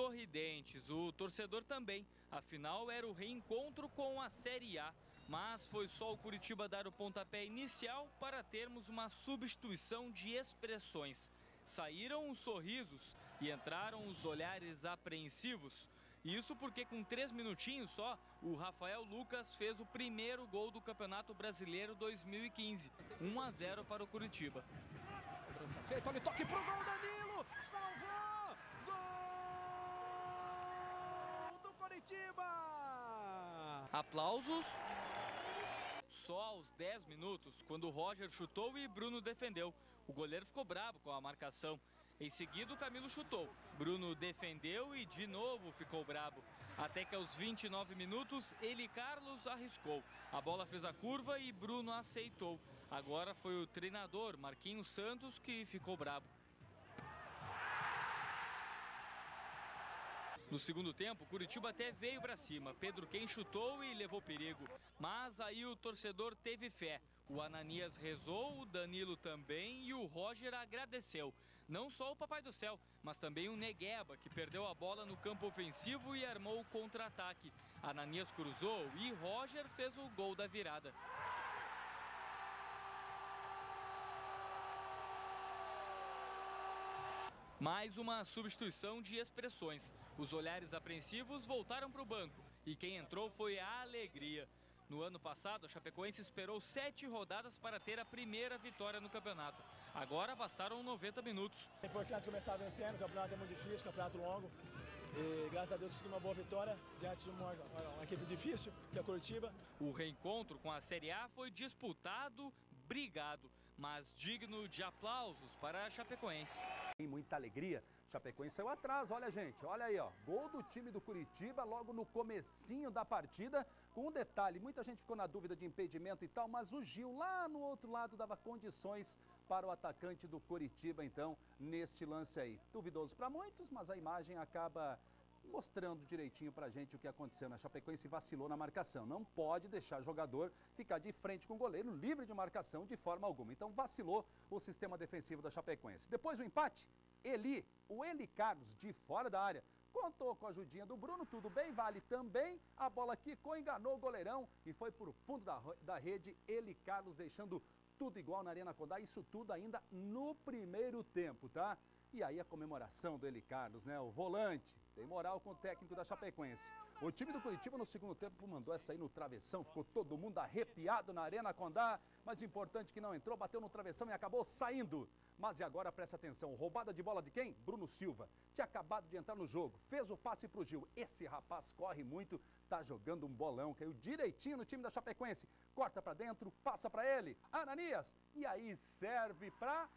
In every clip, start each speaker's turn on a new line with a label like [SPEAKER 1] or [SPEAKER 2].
[SPEAKER 1] sorridentes, o torcedor também. Afinal, era o reencontro com a Série A. Mas foi só o Curitiba dar o pontapé inicial para termos uma substituição de expressões. Saíram os sorrisos e entraram os olhares apreensivos. Isso porque com três minutinhos só, o Rafael Lucas fez o primeiro gol do Campeonato Brasileiro 2015. 1 a 0 para o Curitiba.
[SPEAKER 2] Feito, olha o toque pro gol, Danilo! Salvou! Gol do Coritiba!
[SPEAKER 1] Aplausos. Só aos 10 minutos, quando Roger chutou e Bruno defendeu. O goleiro ficou bravo com a marcação. Em seguida, o Camilo chutou. Bruno defendeu e de novo ficou bravo. Até que aos 29 minutos, ele Carlos arriscou. A bola fez a curva e Bruno aceitou. Agora foi o treinador Marquinhos Santos que ficou bravo. No segundo tempo, Curitiba até veio para cima. Pedro quem chutou e levou perigo. Mas aí o torcedor teve fé. O Ananias rezou, o Danilo também e o Roger agradeceu. Não só o Papai do Céu, mas também o Negueba, que perdeu a bola no campo ofensivo e armou o contra-ataque. Ananias cruzou e Roger fez o gol da virada. Mais uma substituição de expressões. Os olhares apreensivos voltaram para o banco e quem entrou foi a alegria. No ano passado, a Chapecoense esperou sete rodadas para ter a primeira vitória no campeonato. Agora bastaram 90 minutos.
[SPEAKER 3] É importante começar vencendo, o campeonato é muito difícil, campeonato longo. E graças a Deus conseguimos uma boa vitória diante de uma, uma, equipe difícil, que é a Curitiba.
[SPEAKER 1] O reencontro com a Série A foi disputado, brigado, mas digno de aplausos para a Chapecoense.
[SPEAKER 4] Tem muita alegria. Chapecoense saiu atrás, olha gente, olha aí, ó. Gol do time do Curitiba logo no comecinho da partida. Com um detalhe, muita gente ficou na dúvida de impedimento e tal, mas o Gil lá no outro lado dava condições para o atacante do Curitiba, então, neste lance aí. Duvidoso para muitos, mas a imagem acaba mostrando direitinho pra gente o que aconteceu na Chapecoense vacilou na marcação. Não pode deixar jogador ficar de frente com o goleiro livre de marcação de forma alguma. Então vacilou o sistema defensivo da Chapecoense. Depois do empate, Eli, o Eli Carlos de fora da área, contou com a ajudinha do Bruno, tudo bem, vale também. A bola quicou, enganou o goleirão e foi para o fundo da, da rede. Eli Carlos deixando tudo igual na Arena Condá, isso tudo ainda no primeiro tempo, tá? E aí a comemoração do Eli Carlos, né? O volante, tem moral com o técnico da Chapecoense. O time do Curitiba no segundo tempo mandou essa aí no travessão, ficou todo mundo arrepiado na Arena Condá, mas importante que não entrou, bateu no travessão e acabou saindo. Mas e agora presta atenção, roubada de bola de quem? Bruno Silva. Tinha acabado de entrar no jogo, fez o passe pro Gil. Esse rapaz corre muito, tá jogando um bolão, caiu direitinho no time da Chapecoense. Corta para dentro, passa para ele, Ananias, e aí serve para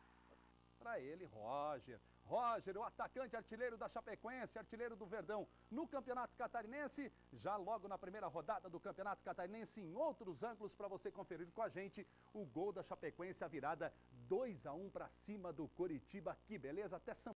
[SPEAKER 4] para ele, Roger. Roger, o atacante artilheiro da Chapecoense, artilheiro do Verdão no Campeonato Catarinense, já logo na primeira rodada do Campeonato Catarinense, em outros ângulos para você conferir com a gente o gol da Chapecoense, a virada 2 a 1 para cima do Coritiba. Que beleza, até São